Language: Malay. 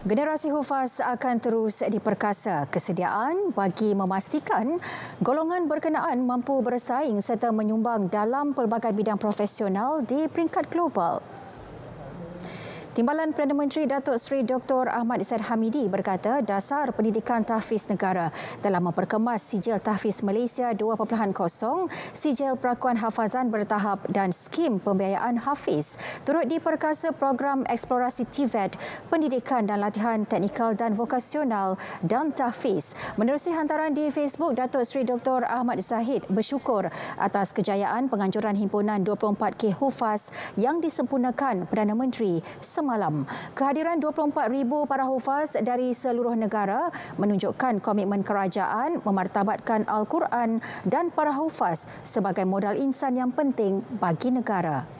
Generasi Hufaz akan terus diperkasa kesediaan bagi memastikan golongan berkenaan mampu bersaing serta menyumbang dalam pelbagai bidang profesional di peringkat global. Timbalan Perdana Menteri Datuk Seri Dr. Ahmad Zaid Hamidi berkata dasar pendidikan tahfiz negara telah memperkemas sijil tahfiz Malaysia 2.0, sijil perakuan hafazan bertahap dan skim pembiayaan hafiz turut diperkasa program eksplorasi TVET, pendidikan dan latihan teknikal dan vokasional dan tahfiz. Menerusi hantaran di Facebook, Datuk Seri Dr. Ahmad Zahid bersyukur atas kejayaan penganjuran himpunan 24K Hufaz yang disempurnakan Perdana Menteri semalam. Kehadiran 24,000 para hufaz dari seluruh negara menunjukkan komitmen kerajaan memartabatkan Al-Quran dan para hufaz sebagai modal insan yang penting bagi negara.